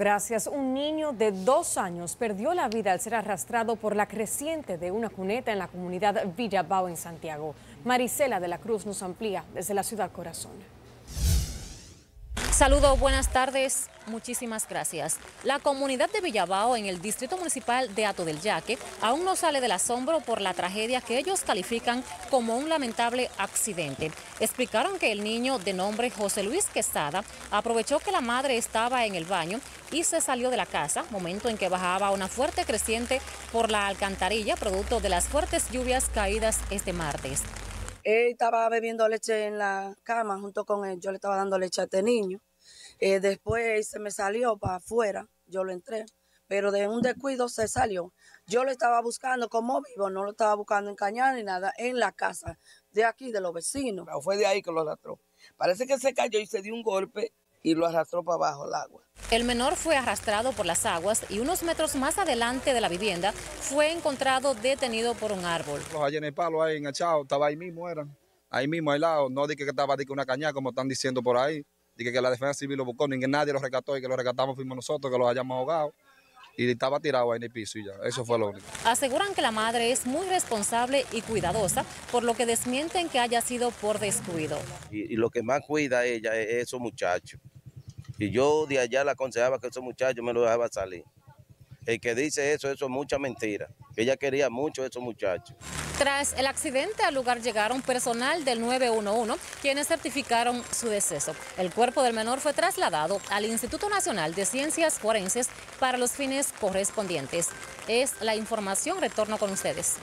Gracias. Un niño de dos años perdió la vida al ser arrastrado por la creciente de una cuneta en la comunidad Villabao en Santiago. Marisela de la Cruz nos amplía desde la ciudad Corazón. Saludos, buenas tardes, muchísimas gracias. La comunidad de Villabao en el distrito municipal de Ato del Yaque aún no sale del asombro por la tragedia que ellos califican como un lamentable accidente. Explicaron que el niño de nombre José Luis Quesada aprovechó que la madre estaba en el baño y se salió de la casa, momento en que bajaba una fuerte creciente por la alcantarilla, producto de las fuertes lluvias caídas este martes. Él estaba bebiendo leche en la cama junto con él, yo le estaba dando leche a este niño eh, después se me salió para afuera, yo lo entré, pero de un descuido se salió. Yo lo estaba buscando como vivo, no lo estaba buscando en cañada ni nada, en la casa de aquí, de los vecinos. Fue de ahí que lo arrastró. Parece que se cayó y se dio un golpe y lo arrastró para abajo el agua. El menor fue arrastrado por las aguas y unos metros más adelante de la vivienda fue encontrado detenido por un árbol. Los allá en el palo, ahí enganchado, estaba ahí mismo, eran. Ahí mismo, al lado. No dije que estaba de que una cañada, como están diciendo por ahí que, que la defensa civil lo buscó, ni que nadie lo rescató y que lo rescatamos fuimos nosotros, que lo hayamos ahogado y estaba tirado ahí en el piso y ya, eso fue lo único. Aseguran que la madre es muy responsable y cuidadosa, por lo que desmienten que haya sido por descuido. Y, lo que más cuida ella es esos muchachos. Y yo de allá le aconsejaba que esos muchachos me lo dejaba salir. El que dice eso, eso es mucha mentira. Ella quería mucho a esos muchachos. Tras el accidente al lugar llegaron personal del 911 quienes certificaron su deceso. El cuerpo del menor fue trasladado al Instituto Nacional de Ciencias Forenses para los fines correspondientes. Es la información, retorno con ustedes.